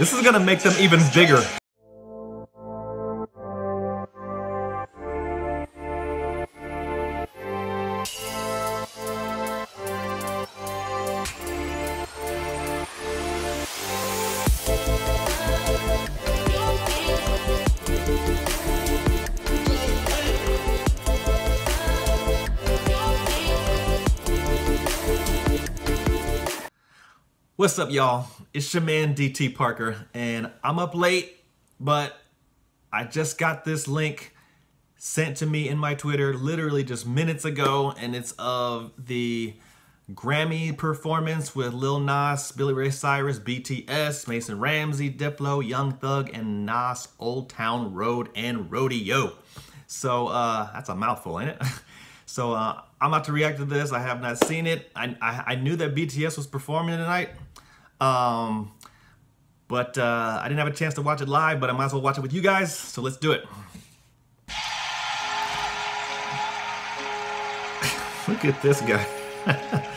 This is gonna make them even bigger. What's up, y'all? It's your man DT Parker, and I'm up late, but I just got this link sent to me in my Twitter literally just minutes ago, and it's of the Grammy performance with Lil Nas, Billy Ray Cyrus, BTS, Mason Ramsey, Diplo, Young Thug, and Nas, Old Town Road and Rodeo. So uh, that's a mouthful, ain't it? so uh, I'm about to react to this. I have not seen it. I, I, I knew that BTS was performing tonight. Um, but uh, I didn't have a chance to watch it live, but I might as well watch it with you guys. So let's do it. Look at this guy.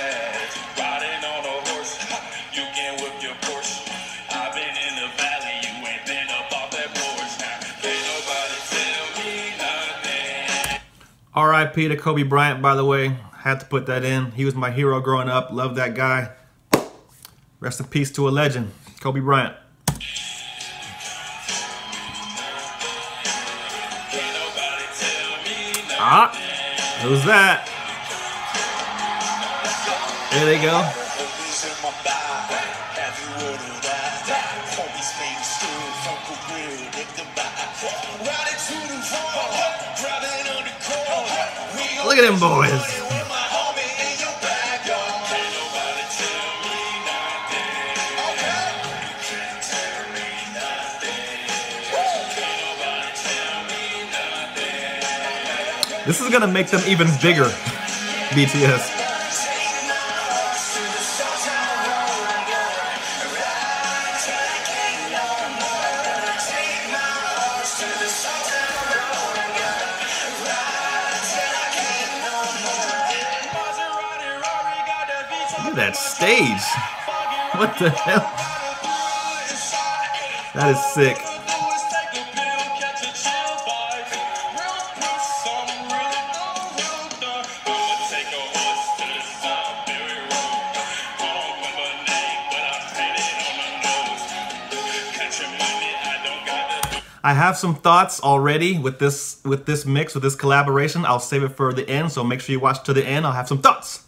R.I.P. to Kobe Bryant, by the way. Had to put that in. He was my hero growing up. Love that guy. Rest in peace to a legend, Kobe Bryant. Ah, who's that? There they go. Look at them boys. This is gonna make them even bigger, BTS. Look at that stage. What the hell? That is sick. I have some thoughts already with this with this mix, with this collaboration. I'll save it for the end, so make sure you watch to the end. I'll have some thoughts.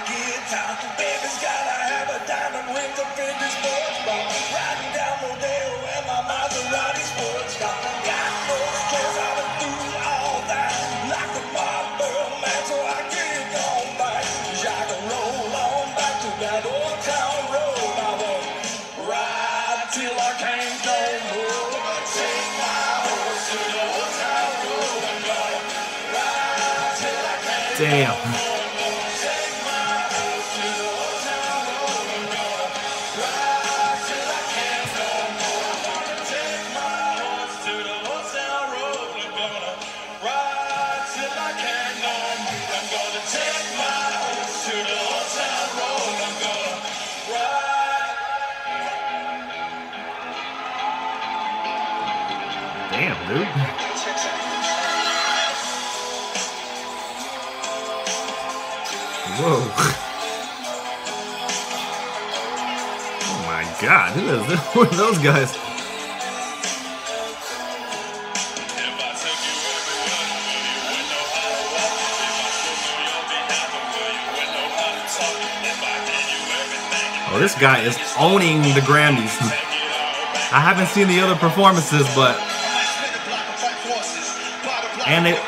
Baby's gotta have a diamond ring to fit this sports bar. Riding down Rodeo in my Maserati sports car. Got those clothes I've been through all that. Like a Marlboro man, so I keep on back. I can roll on back to that old town road. I will ride till I can't no more. Take my horse to the old town road. Ride till I can't Damn. Whoa. Oh my god, who is? Who are those guys? Oh, this guy is owning the Grammys. I haven't seen the other performances, but And it-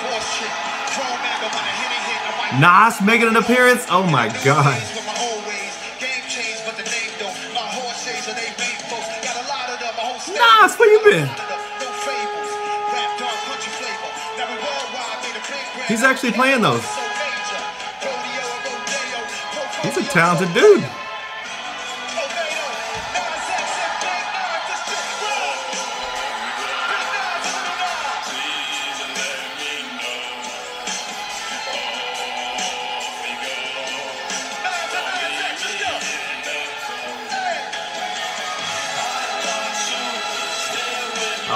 Nas making an appearance? Oh my god. Nas, where you been? He's actually playing those. He's a talented dude.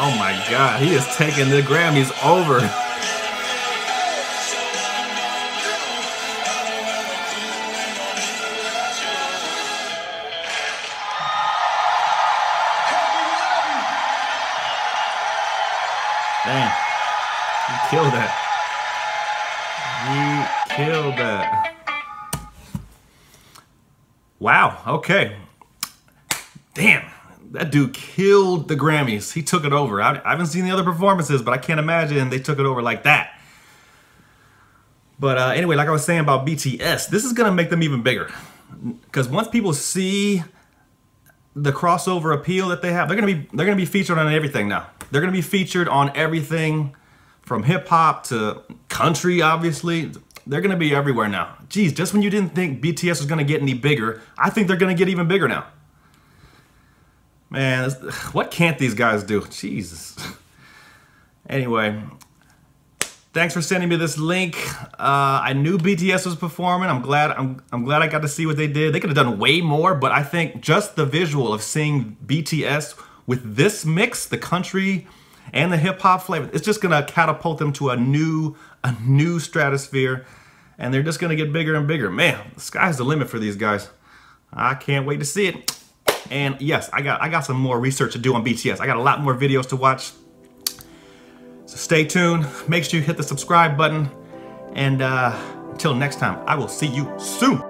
Oh my god, he is taking the Grammys over. Damn. You killed that. You killed that. Wow, okay. Damn, that dude killed the Grammys. He took it over. I, I haven't seen the other performances, but I can't imagine they took it over like that. But uh, anyway, like I was saying about BTS, this is gonna make them even bigger. Because once people see the crossover appeal that they have, they're gonna be they're gonna be featured on everything now. They're gonna be featured on everything from hip hop to country, obviously. They're gonna be everywhere now. Geez, just when you didn't think BTS was gonna get any bigger, I think they're gonna get even bigger now. Man, what can't these guys do? Jesus. Anyway, thanks for sending me this link. Uh, I knew BTS was performing. I'm glad. I'm, I'm glad I got to see what they did. They could have done way more, but I think just the visual of seeing BTS with this mix, the country and the hip hop flavor, it's just gonna catapult them to a new, a new stratosphere, and they're just gonna get bigger and bigger. Man, the sky's the limit for these guys. I can't wait to see it. And yes, I got I got some more research to do on BTS. I got a lot more videos to watch. So stay tuned. Make sure you hit the subscribe button. And uh, until next time, I will see you soon.